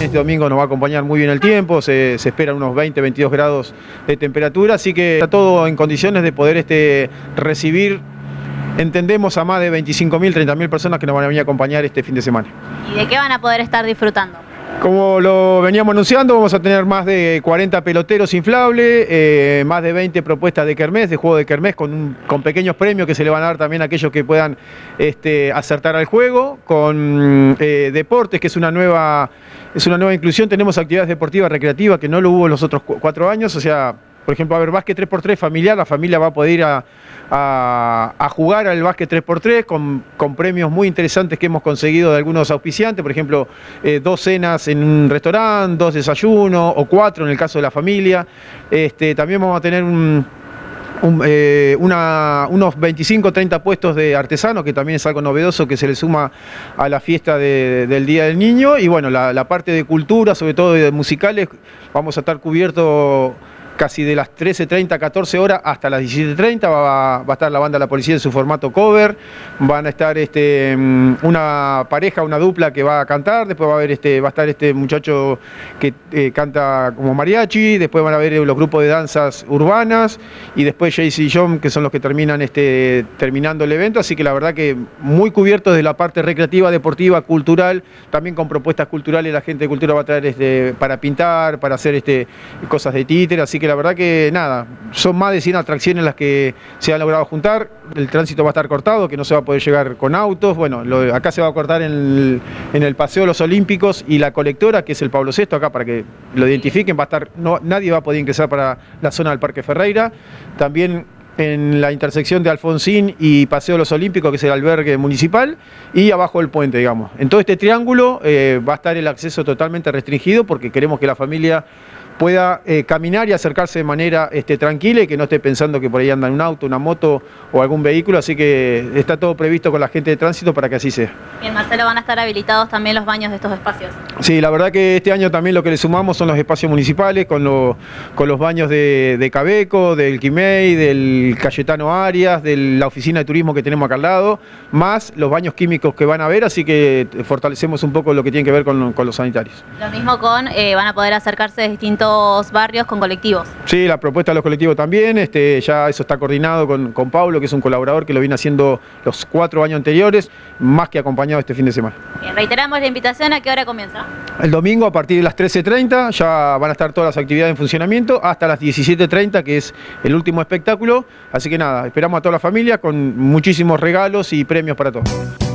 Este domingo nos va a acompañar muy bien el tiempo, se, espera unos 20, 22 grados de temperatura, así que está todo en condiciones de poder este, recibir, entendemos, a más de 25.000, 30.000 personas que nos van a venir a acompañar este fin de semana. ¿Y de qué van a poder estar disfrutando? Como lo veníamos anunciando, vamos a tener más de 40 peloteros inflables, eh, más de 20 propuestas de kermés, de juego de kermés, con, con pequeños premios que se le van a dar también a aquellos que puedan este, acertar al juego, con eh, deportes, que es una nueva es una nueva inclusión. Tenemos actividades deportivas recreativas que no lo hubo en los otros cuatro años, o sea, por ejemplo, a ver, básquet 3x3 familiar, la familia va a poder ir a, jugar al básquet 3x3 con, premios muy interesantes que hemos conseguido de algunos auspiciantes, por ejemplo, eh, dos cenas en un restaurante, dos desayunos o cuatro en el caso de la familia. Este, también vamos a tener eh, unos 25 30 puestos de artesanos, que también es algo novedoso que se le suma a la fiesta del Día del Niño. Y bueno, la, la parte de cultura, sobre todo de musicales, vamos a estar cubiertos casi de las 13.30, 14 horas hasta las 17.30 va, a estar la banda la policía en su formato cover, van a estar este, mm, una pareja, una dupla que va a cantar, después va a haber este, va a estar este muchacho que eh, canta como mariachi, después van a haber los grupos de danzas urbanas. Y después Jaycee y John que son los que terminan este, terminando el evento, así que la verdad que muy cubiertos de la parte recreativa, deportiva, cultural, también con propuestas culturales, la gente de cultura va a traer este, para pintar, para hacer este, cosas de títer, así que la verdad que nada, son más de 100 atracciones las que se han logrado juntar, el tránsito va a estar cortado, que no se va a poder llegar con autos, bueno, acá se va a cortar en el, Paseo de los Olímpicos y la colectora, que es el Pablo VI, acá para que lo identifiquen, va a estar, no, nadie va a poder ingresar para la zona del Parque Ferreira, también en la intersección de Alfonsín y Paseo de los Olímpicos, que es el albergue municipal, y abajo del puente, digamos. En todo este triángulo eh, va a estar el acceso totalmente restringido porque queremos que la familia pueda eh, caminar y acercarse de manera este, tranquila y que no esté pensando que por ahí anda un auto, una moto o algún vehículo, así que está todo previsto con la gente de tránsito para que así sea. Bien, Marcelo, ¿van a estar habilitados también los baños de estos espacios? Sí, la verdad que este año también lo que le sumamos son los espacios municipales, con, con los baños de, Cabeco, del Quimei, del Cayetano Arias, de la oficina de turismo que tenemos acá al lado, más los baños químicos que van a haber, así que fortalecemos un poco lo que tiene que ver con, los sanitarios. Lo mismo con, eh, van a poder acercarse de distintos barrios con colectivos. Sí, la propuesta de los colectivos también, este, ya eso está coordinado con, con Pablo, que es un colaborador que lo viene haciendo los cuatro años anteriores, más que acompañado este fin de semana. Bien, reiteramos la invitación, ¿a qué hora comienza? El domingo a partir de las 13.30 ya van a estar todas las actividades en funcionamiento hasta las 17.30, que es el último espectáculo. Así que nada, esperamos a toda la familia con muchísimos regalos y premios para todos.